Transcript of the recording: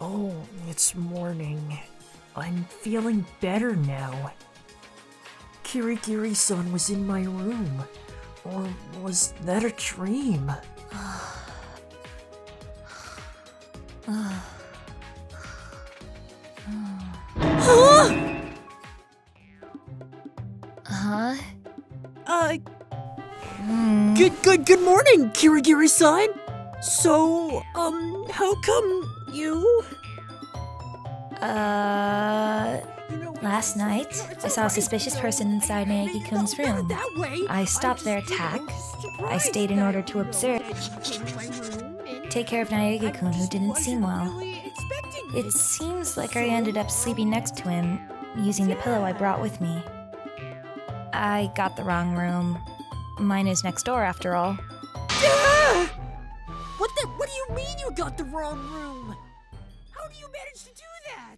Oh, it's morning. I'm feeling better now. Kirigiri-san was in my room. Or was that a dream? Huh? Uh, good, good, good morning, Kirigiri-san. So, um, how come you? Uh. Last night, I saw a suspicious person inside Naegi-kun's room. I stopped their attack. I stayed in order to observe. Take care of Naegi-kun, who didn't seem well. It seems like I ended up sleeping next to him, using the pillow I brought with me. I got the wrong room. Mine is next door, after all. What the? What do you mean you got the wrong room? How do you manage to do that?